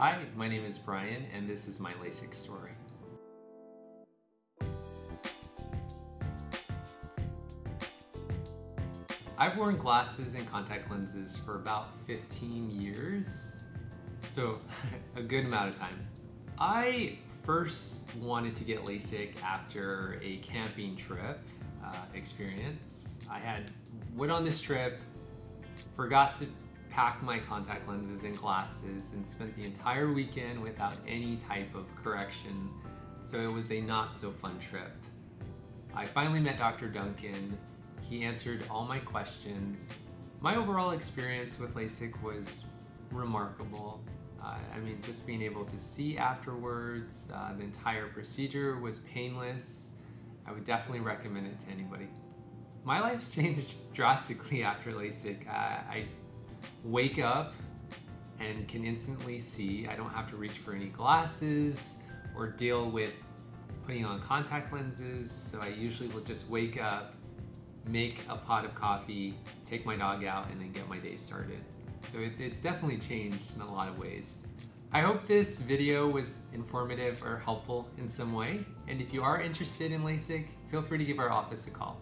Hi, my name is Brian, and this is my LASIK story. I've worn glasses and contact lenses for about 15 years, so a good amount of time. I first wanted to get LASIK after a camping trip uh, experience. I had went on this trip, forgot to pack my contact lenses and glasses and spent the entire weekend without any type of correction, so it was a not so fun trip. I finally met Dr. Duncan. He answered all my questions. My overall experience with LASIK was remarkable. Uh, I mean, just being able to see afterwards, uh, the entire procedure was painless. I would definitely recommend it to anybody. My life's changed drastically after LASIK. Uh, I wake up and can instantly see. I don't have to reach for any glasses or deal with putting on contact lenses. So I usually will just wake up, make a pot of coffee, take my dog out, and then get my day started. So it's, it's definitely changed in a lot of ways. I hope this video was informative or helpful in some way. And if you are interested in LASIK, feel free to give our office a call.